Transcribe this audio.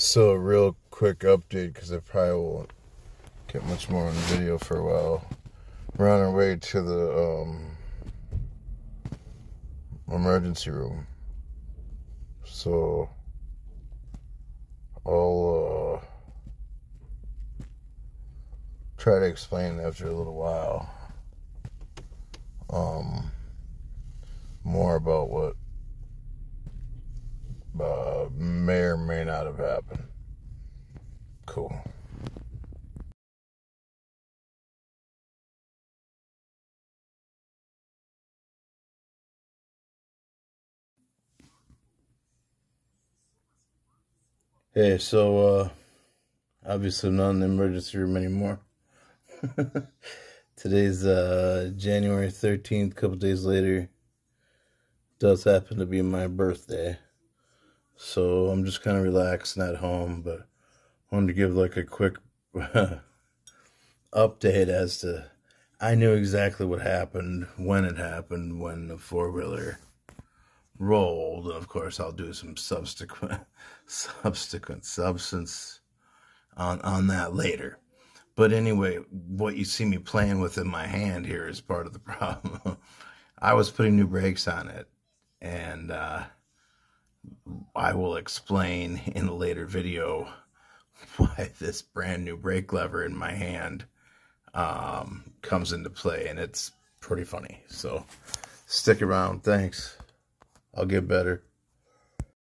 So, a real quick update because I probably won't get much more on video for a while. We're on our way to the um, emergency room. So, I'll uh, try to explain after a little while um, more about what uh, may or may not have happened. Cool. Hey, so uh obviously not in the emergency room anymore. Today's uh January 13th, couple days later. Does happen to be my birthday. So I'm just kind of relaxing at home, but wanted to give like a quick update as to I knew exactly what happened, when it happened, when the four wheeler rolled. And of course, I'll do some subsequent subsequent substance on on that later. But anyway, what you see me playing with in my hand here is part of the problem. I was putting new brakes on it, and uh, I will explain in a later video why this brand new brake lever in my hand um, comes into play, and it's pretty funny. So stick around. Thanks. I'll get better.